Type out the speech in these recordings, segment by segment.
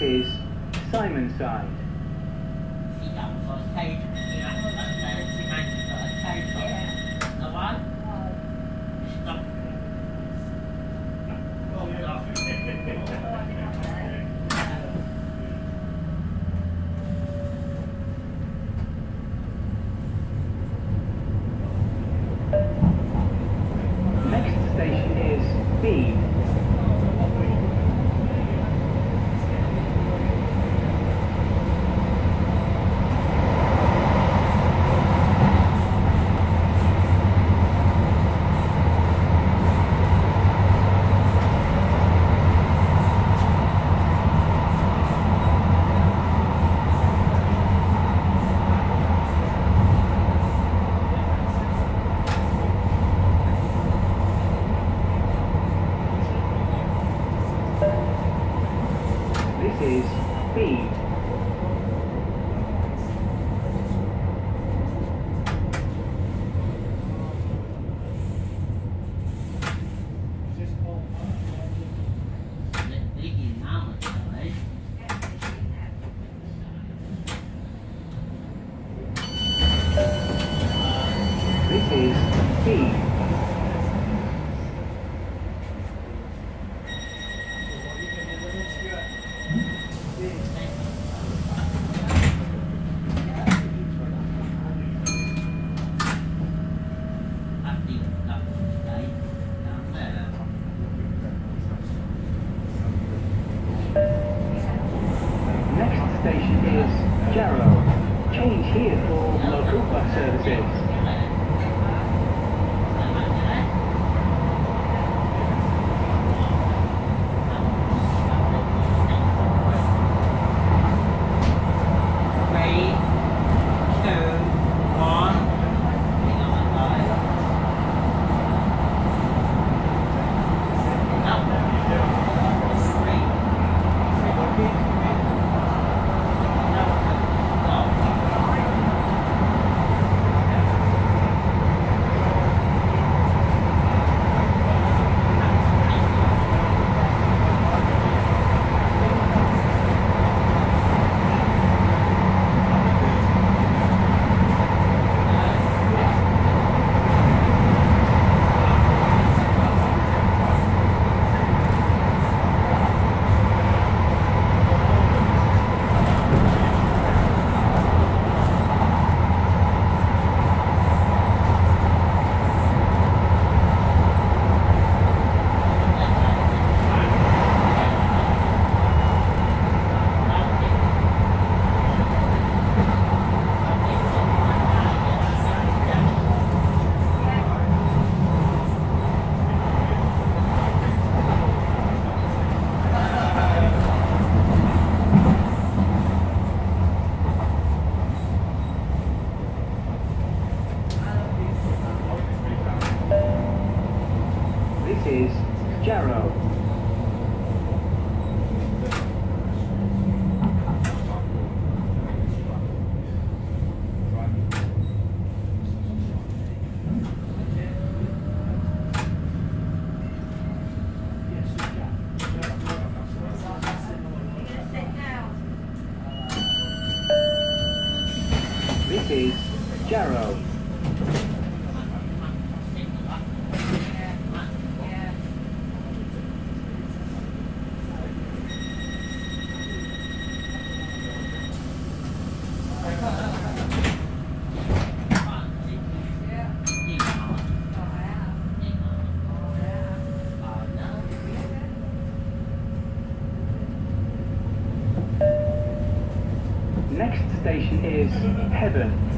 is Simonside. is P. Jarrow. This is Jarrow. Next station is Hebburn.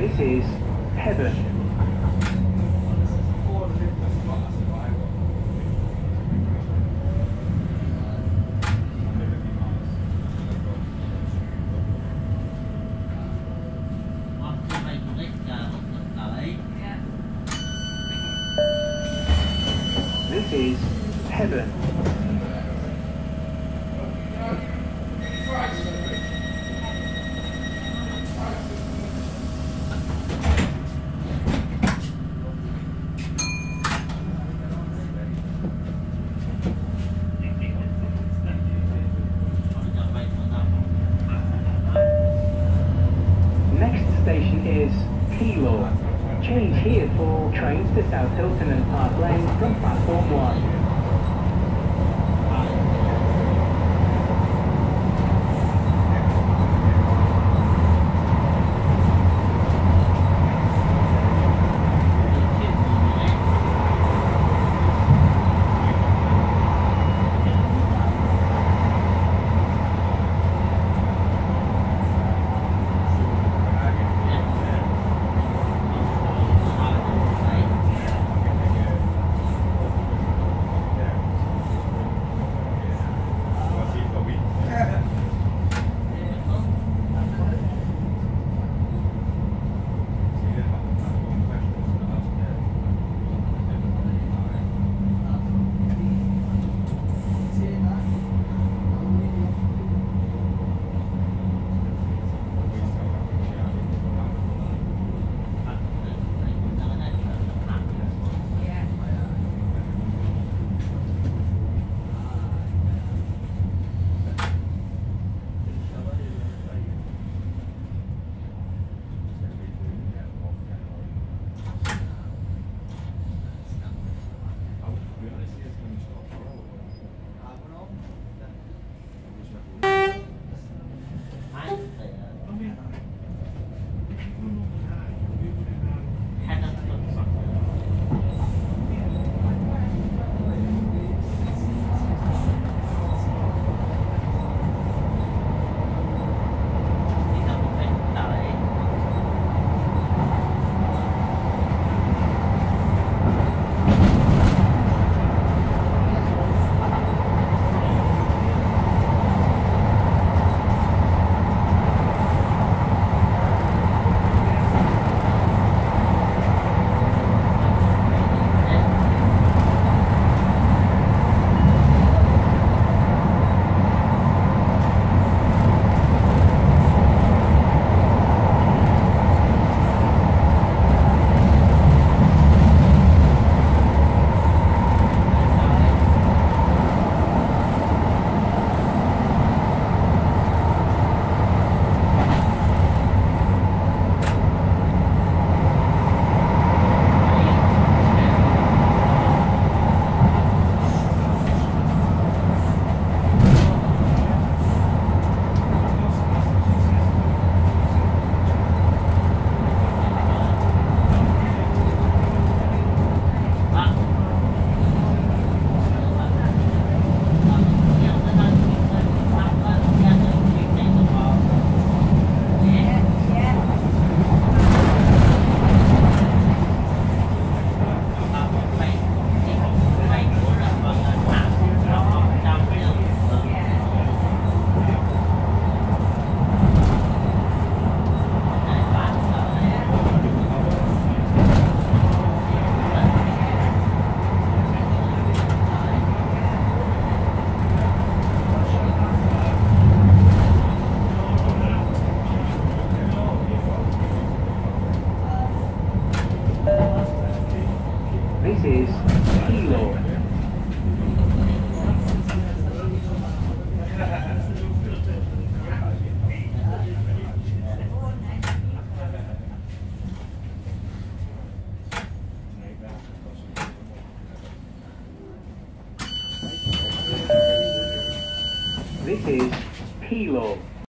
This is Hebburn. South Hylton and Park Lane. from